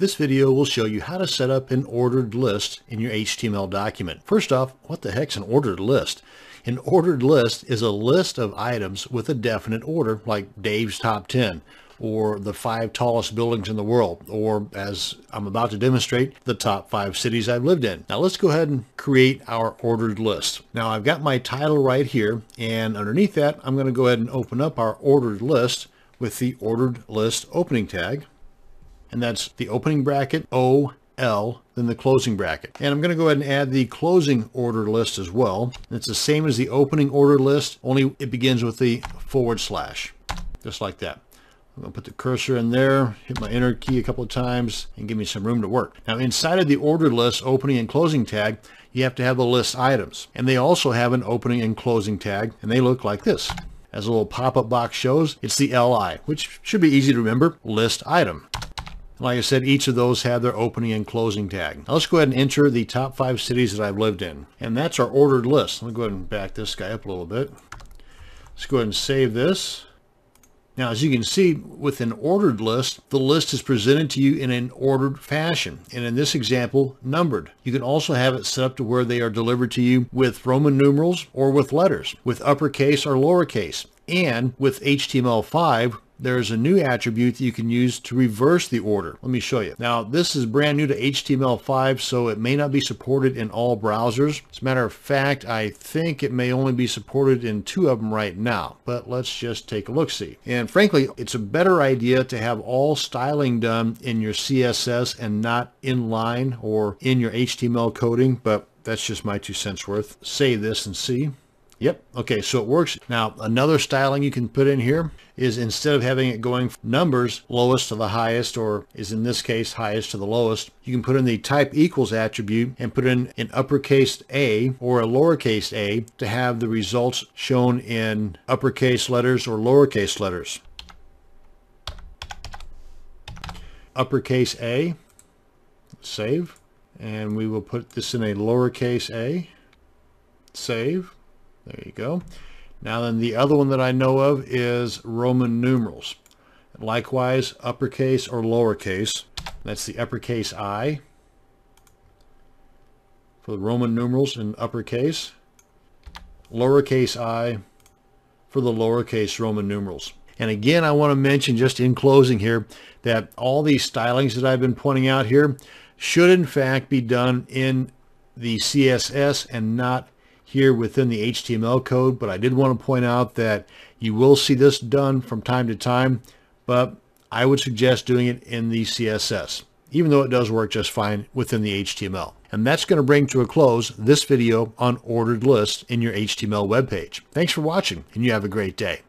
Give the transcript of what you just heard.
This video will show you how to set up an ordered list in your HTML document. First off, what the heck's an ordered list? An ordered list is a list of items with a definite order, like Dave's Top 10, or the five tallest buildings in the world, or as I'm about to demonstrate, the top five cities I've lived in. Now let's go ahead and create our ordered list. Now I've got my title right here, and underneath that, I'm going to go ahead and open up our ordered list with the ordered list opening tag and that's the opening bracket, O, L, then the closing bracket. And I'm going to go ahead and add the closing order list as well. It's the same as the opening order list, only it begins with the forward slash, just like that. I'm going to put the cursor in there, hit my enter key a couple of times, and give me some room to work. Now inside of the ordered list opening and closing tag, you have to have the list items. And they also have an opening and closing tag, and they look like this. As a little pop-up box shows, it's the LI, which should be easy to remember, list item. Like I said, each of those have their opening and closing tag. Now let's go ahead and enter the top five cities that I've lived in. And that's our ordered list. Let me go ahead and back this guy up a little bit. Let's go ahead and save this. Now, as you can see, with an ordered list, the list is presented to you in an ordered fashion, and in this example, numbered. You can also have it set up to where they are delivered to you with Roman numerals or with letters, with uppercase or lowercase, and with HTML5 there's a new attribute that you can use to reverse the order. Let me show you. Now, this is brand new to HTML5, so it may not be supported in all browsers. As a matter of fact, I think it may only be supported in two of them right now, but let's just take a look-see. And frankly, it's a better idea to have all styling done in your CSS and not inline or in your HTML coding, but that's just my two cents worth. Save this and see. Yep. Okay, so it works. Now, another styling you can put in here is instead of having it going numbers lowest to the highest, or is in this case highest to the lowest, you can put in the type equals attribute and put in an uppercase A or a lowercase a to have the results shown in uppercase letters or lowercase letters. Uppercase A, save, and we will put this in a lowercase a, save. There you go. Now then the other one that I know of is Roman numerals. Likewise, uppercase or lowercase. That's the uppercase I for the Roman numerals in uppercase. Lowercase i for the lowercase Roman numerals. And again, I want to mention just in closing here that all these stylings that I've been pointing out here should in fact be done in the CSS and not here within the HTML code, but I did want to point out that you will see this done from time to time, but I would suggest doing it in the CSS, even though it does work just fine within the HTML. And that's going to bring to a close this video on ordered lists in your HTML web page. Thanks for watching, and you have a great day.